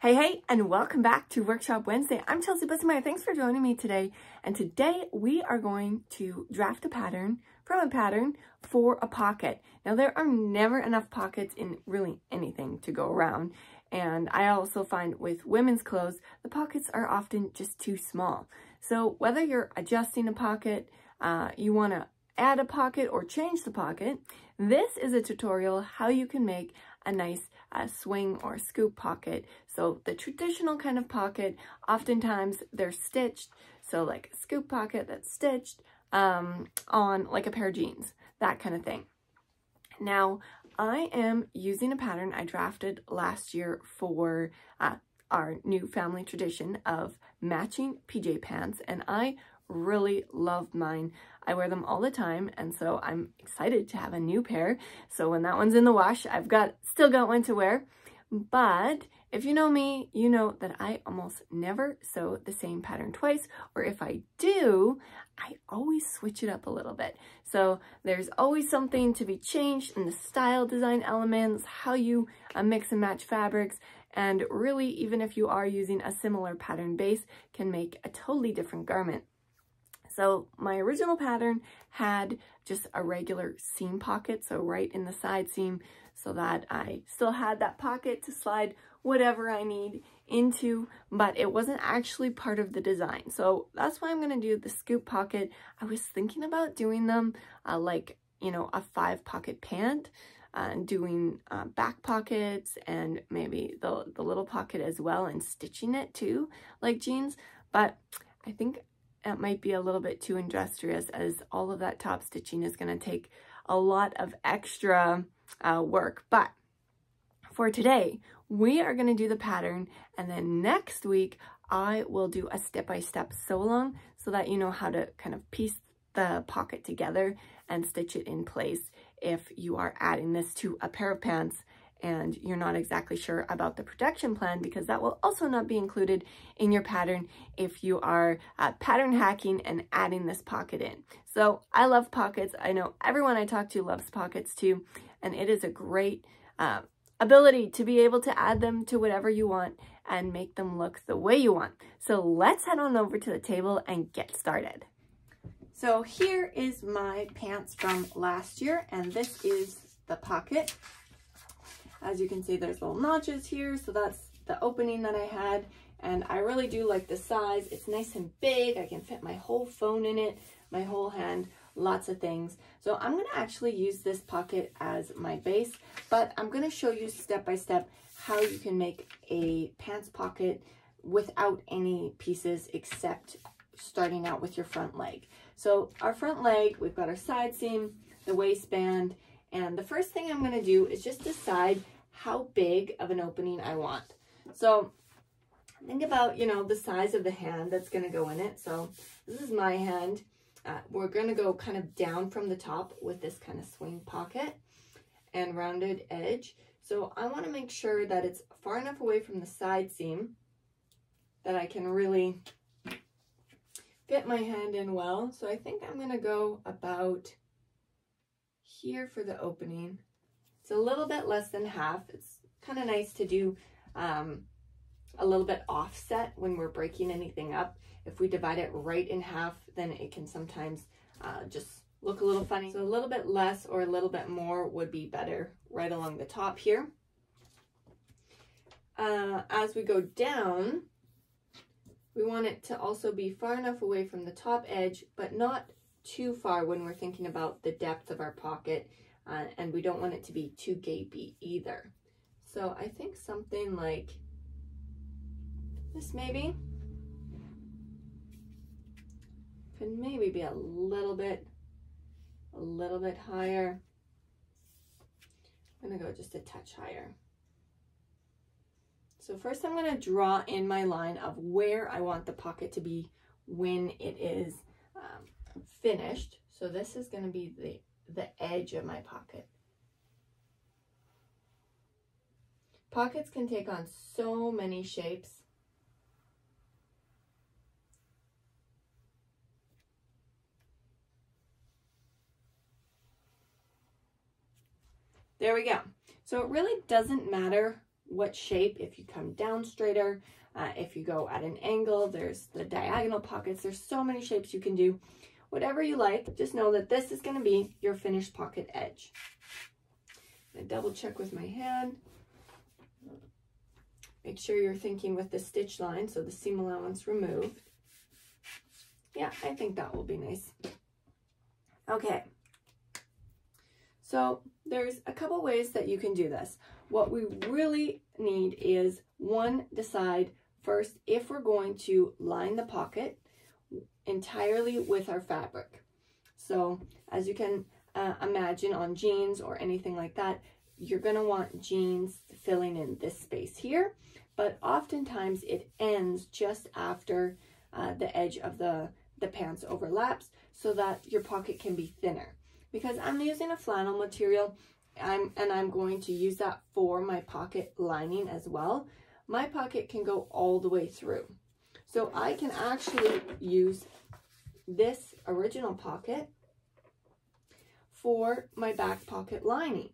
Hey, hey, and welcome back to Workshop Wednesday. I'm Chelsea Bussemeier. Thanks for joining me today. And today we are going to draft a pattern from a pattern for a pocket. Now, there are never enough pockets in really anything to go around. And I also find with women's clothes, the pockets are often just too small. So whether you're adjusting a pocket, uh, you want to add a pocket or change the pocket, this is a tutorial how you can make a nice uh, swing or scoop pocket. So the traditional kind of pocket, oftentimes they're stitched. So like a scoop pocket that's stitched um, on like a pair of jeans, that kind of thing. Now, I am using a pattern I drafted last year for uh, our new family tradition of matching PJ pants, and I really love mine. I wear them all the time, and so I'm excited to have a new pair. So when that one's in the wash, I've got still got one to wear. But if you know me, you know that I almost never sew the same pattern twice, or if I do, I always switch it up a little bit. So there's always something to be changed in the style design elements, how you uh, mix and match fabrics, and really, even if you are using a similar pattern base, can make a totally different garment. So my original pattern had just a regular seam pocket, so right in the side seam, so that I still had that pocket to slide whatever I need into, but it wasn't actually part of the design. So that's why I'm going to do the scoop pocket. I was thinking about doing them uh, like, you know, a five pocket pant, uh, doing uh, back pockets and maybe the, the little pocket as well and stitching it too, like jeans. But I think it might be a little bit too industrious as all of that top stitching is going to take a lot of extra uh, work. But for today, we are going to do the pattern and then next week I will do a step-by-step -step sew along so that you know how to kind of piece the pocket together and stitch it in place if you are adding this to a pair of pants and you're not exactly sure about the protection plan because that will also not be included in your pattern if you are uh, pattern hacking and adding this pocket in. So I love pockets. I know everyone I talk to loves pockets too, and it is a great uh, ability to be able to add them to whatever you want and make them look the way you want. So let's head on over to the table and get started. So here is my pants from last year, and this is the pocket. As you can see, there's little notches here. So that's the opening that I had. And I really do like the size. It's nice and big. I can fit my whole phone in it, my whole hand, lots of things. So I'm going to actually use this pocket as my base, but I'm going to show you step by step how you can make a pants pocket without any pieces except starting out with your front leg. So our front leg, we've got our side seam, the waistband, and the first thing I'm going to do is just decide how big of an opening I want. So think about, you know, the size of the hand that's going to go in it. So this is my hand. Uh, we're going to go kind of down from the top with this kind of swing pocket and rounded edge. So I want to make sure that it's far enough away from the side seam that I can really fit my hand in well. So I think I'm going to go about here for the opening. It's a little bit less than half. It's kind of nice to do um, a little bit offset when we're breaking anything up. If we divide it right in half, then it can sometimes uh, just look a little funny. So a little bit less or a little bit more would be better right along the top here. Uh, as we go down, we want it to also be far enough away from the top edge, but not too far when we're thinking about the depth of our pocket uh, and we don't want it to be too gapy either. So I think something like this maybe could maybe be a little bit, a little bit higher. I'm gonna go just a touch higher. So first I'm gonna draw in my line of where I want the pocket to be when it is finished. So this is going to be the, the edge of my pocket. Pockets can take on so many shapes. There we go. So it really doesn't matter what shape, if you come down straighter, uh, if you go at an angle, there's the diagonal pockets. There's so many shapes you can do. Whatever you like, just know that this is gonna be your finished pocket edge. I double check with my hand. Make sure you're thinking with the stitch line, so the seam allowance removed. Yeah, I think that will be nice. Okay. So there's a couple ways that you can do this. What we really need is one, decide first if we're going to line the pocket entirely with our fabric. So as you can uh, imagine on jeans or anything like that, you're gonna want jeans filling in this space here, but oftentimes it ends just after uh, the edge of the, the pants overlaps so that your pocket can be thinner. Because I'm using a flannel material I'm, and I'm going to use that for my pocket lining as well. My pocket can go all the way through. So I can actually use this original pocket for my back pocket lining.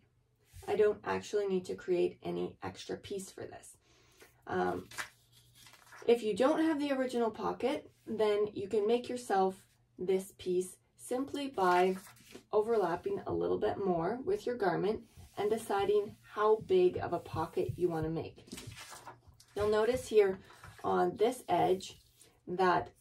I don't actually need to create any extra piece for this. Um, if you don't have the original pocket, then you can make yourself this piece simply by overlapping a little bit more with your garment and deciding how big of a pocket you want to make. You'll notice here on this edge that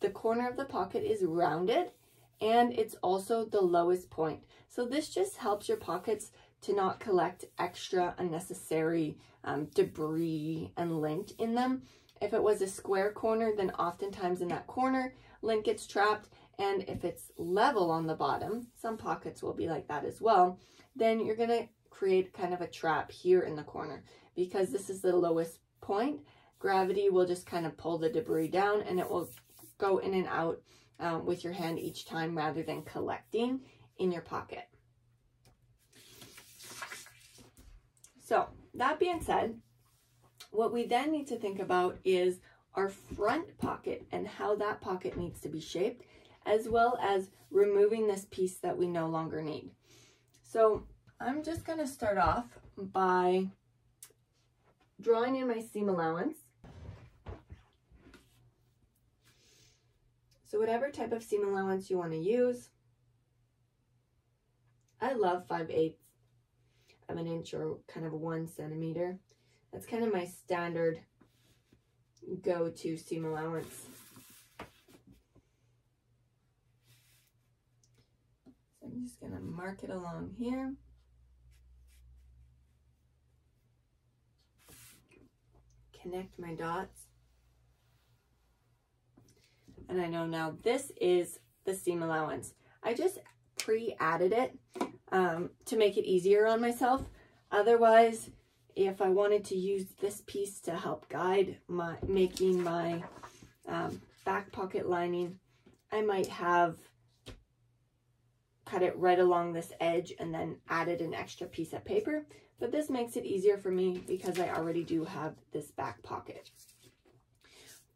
the corner of the pocket is rounded and it's also the lowest point. So this just helps your pockets to not collect extra unnecessary um, debris and lint in them. If it was a square corner, then oftentimes in that corner, lint gets trapped. And if it's level on the bottom, some pockets will be like that as well, then you're gonna create kind of a trap here in the corner because this is the lowest point. Gravity will just kind of pull the debris down and it will go in and out um, with your hand each time rather than collecting in your pocket. So that being said, what we then need to think about is our front pocket and how that pocket needs to be shaped, as well as removing this piece that we no longer need. So I'm just going to start off by drawing in my seam allowance. So whatever type of seam allowance you want to use, I love 5 eighths of an inch or kind of one centimeter. That's kind of my standard go-to seam allowance. So I'm just going to mark it along here. Connect my dots. And I know now this is the seam allowance. I just pre-added it um, to make it easier on myself. Otherwise, if I wanted to use this piece to help guide my making my um, back pocket lining, I might have cut it right along this edge and then added an extra piece of paper. But this makes it easier for me because I already do have this back pocket.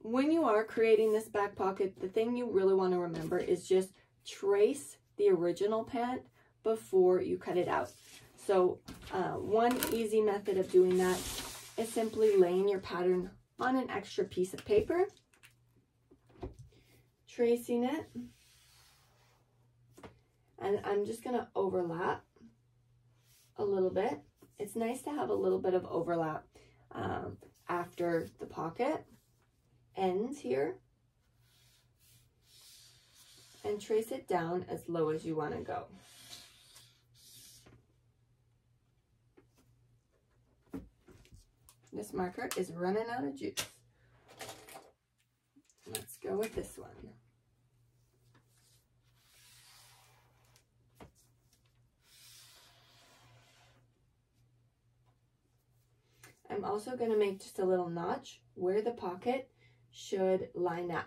When you are creating this back pocket, the thing you really want to remember is just trace the original pant before you cut it out. So uh, one easy method of doing that is simply laying your pattern on an extra piece of paper, tracing it, and I'm just going to overlap a little bit. It's nice to have a little bit of overlap um, after the pocket ends here and trace it down as low as you want to go. This marker is running out of juice. Let's go with this one. I'm also going to make just a little notch where the pocket should line up.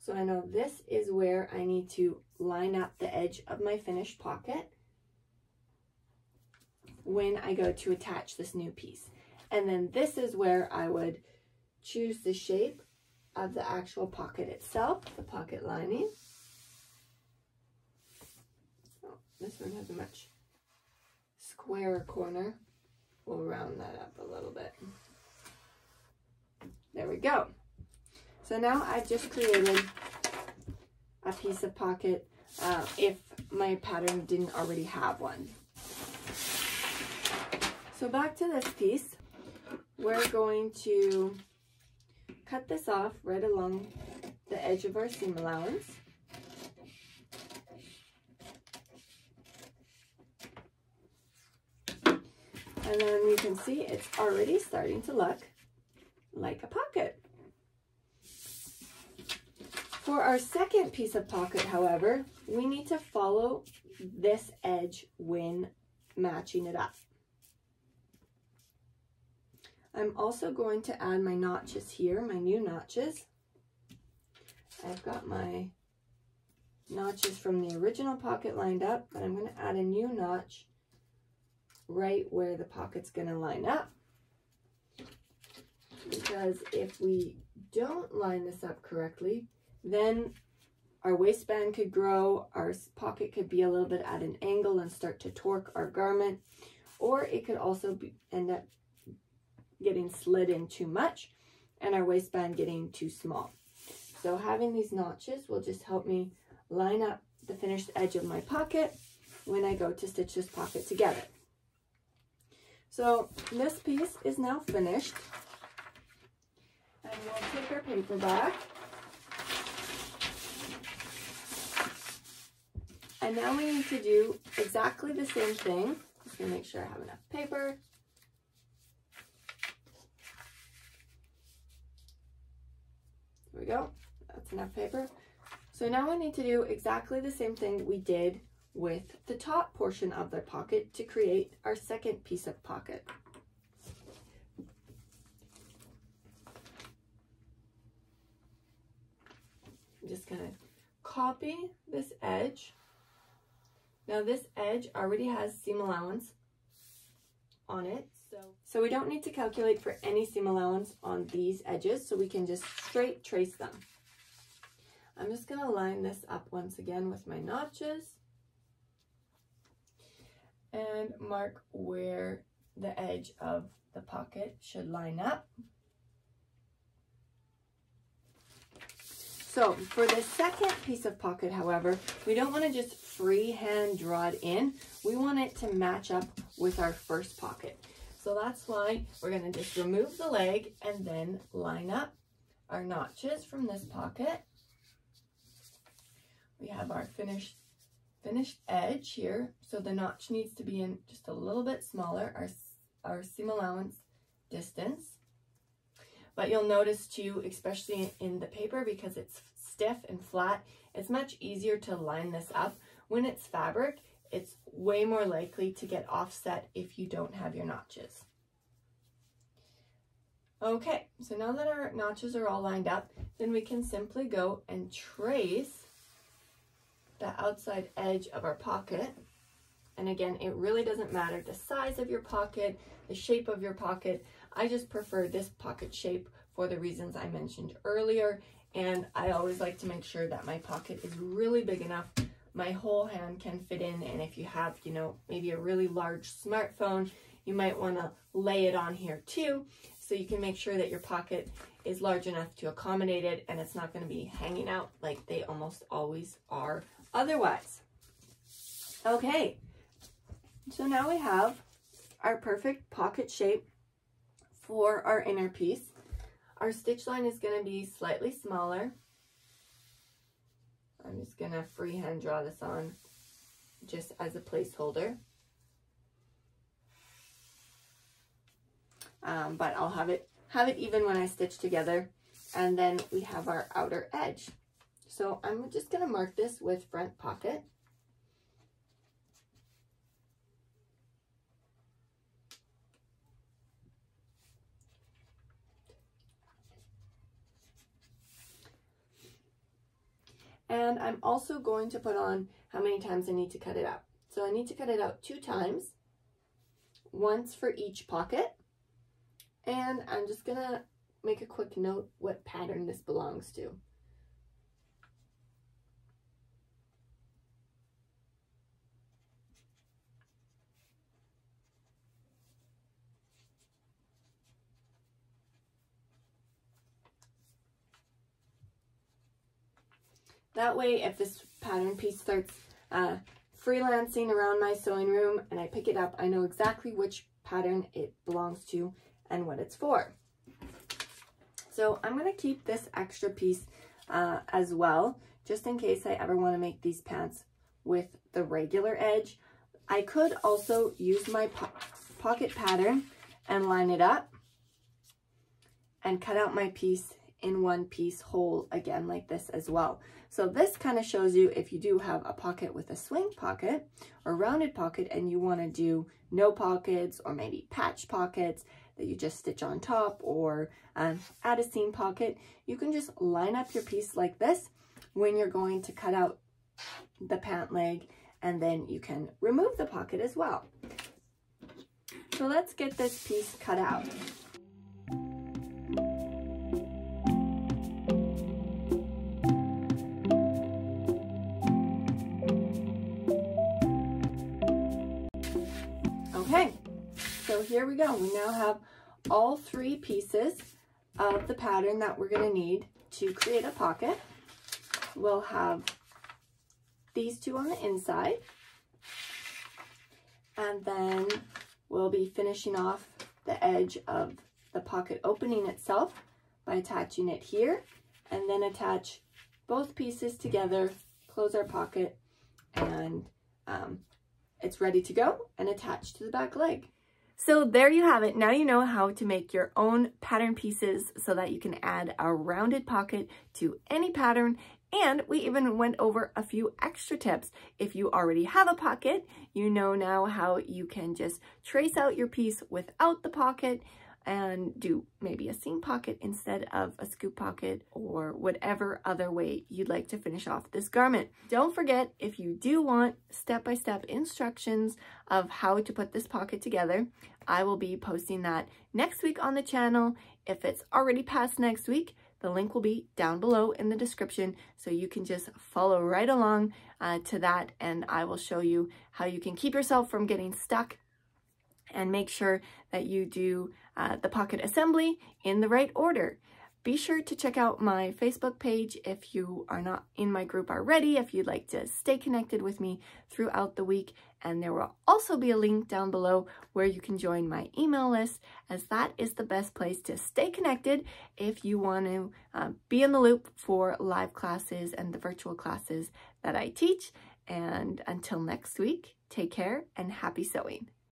So I know this is where I need to line up the edge of my finished pocket when I go to attach this new piece. And then this is where I would choose the shape of the actual pocket itself, the pocket lining. Oh, this one has a much square corner. we'll round that up a little bit. There we go. So now I've just created a piece of pocket uh, if my pattern didn't already have one. So back to this piece, we're going to cut this off right along the edge of our seam allowance. And then you can see it's already starting to look like a pocket. For our second piece of pocket, however, we need to follow this edge when matching it up. I'm also going to add my notches here, my new notches. I've got my notches from the original pocket lined up, but I'm going to add a new notch right where the pocket's going to line up. Because if we don't line this up correctly, then our waistband could grow, our pocket could be a little bit at an angle and start to torque our garment, or it could also be, end up getting slid in too much and our waistband getting too small. So having these notches will just help me line up the finished edge of my pocket when I go to stitch this pocket together. So this piece is now finished. And we'll take our paper back. And now we need to do exactly the same thing. Just gonna make sure I have enough paper. There we go. That's enough paper. So now we need to do exactly the same thing we did with the top portion of the pocket to create our second piece of pocket. Just gonna copy this edge. Now this edge already has seam allowance on it. So, so we don't need to calculate for any seam allowance on these edges, so we can just straight trace them. I'm just gonna line this up once again with my notches and mark where the edge of the pocket should line up. So for the second piece of pocket, however, we don't want to just freehand draw it in. We want it to match up with our first pocket. So that's why we're going to just remove the leg and then line up our notches from this pocket. We have our finished finished edge here. So the notch needs to be in just a little bit smaller, our, our seam allowance distance. But you'll notice too, especially in the paper, because it's stiff and flat, it's much easier to line this up. When it's fabric, it's way more likely to get offset if you don't have your notches. Okay, so now that our notches are all lined up, then we can simply go and trace the outside edge of our pocket. And again, it really doesn't matter the size of your pocket, the shape of your pocket. I just prefer this pocket shape for the reasons I mentioned earlier. And I always like to make sure that my pocket is really big enough my whole hand can fit in. And if you have, you know, maybe a really large smartphone, you might want to lay it on here too. So you can make sure that your pocket is large enough to accommodate it and it's not going to be hanging out like they almost always are otherwise. Okay, so now we have our perfect pocket shape for our inner piece. Our stitch line is going to be slightly smaller. I'm just going to freehand draw this on just as a placeholder. Um, but I'll have it have it even when I stitch together. And then we have our outer edge. So I'm just going to mark this with front pocket. And I'm also going to put on how many times I need to cut it out. So I need to cut it out two times, once for each pocket. And I'm just to make a quick note what pattern this belongs to. That way, if this pattern piece starts uh, freelancing around my sewing room and I pick it up, I know exactly which pattern it belongs to and what it's for. So I'm going to keep this extra piece uh, as well, just in case I ever want to make these pants with the regular edge. I could also use my po pocket pattern and line it up and cut out my piece in one piece whole again like this as well. So this kind of shows you if you do have a pocket with a swing pocket or rounded pocket and you want to do no pockets or maybe patch pockets that you just stitch on top or um, add a seam pocket, you can just line up your piece like this when you're going to cut out the pant leg and then you can remove the pocket as well. So let's get this piece cut out. We go. We now have all three pieces of the pattern that we're going to need to create a pocket. We'll have these two on the inside. And then we'll be finishing off the edge of the pocket opening itself by attaching it here and then attach both pieces together, close our pocket, and um, it's ready to go and attach to the back leg. So there you have it. Now you know how to make your own pattern pieces so that you can add a rounded pocket to any pattern. And we even went over a few extra tips. If you already have a pocket, you know now how you can just trace out your piece without the pocket and do maybe a seam pocket instead of a scoop pocket or whatever other way you'd like to finish off this garment. Don't forget, if you do want step-by-step -step instructions of how to put this pocket together, I will be posting that next week on the channel. If it's already past next week, the link will be down below in the description so you can just follow right along uh, to that and I will show you how you can keep yourself from getting stuck and make sure that you do uh, the pocket assembly in the right order. Be sure to check out my Facebook page if you are not in my group already, if you'd like to stay connected with me throughout the week. And there will also be a link down below where you can join my email list as that is the best place to stay connected if you want to uh, be in the loop for live classes and the virtual classes that I teach. And until next week, take care and happy sewing.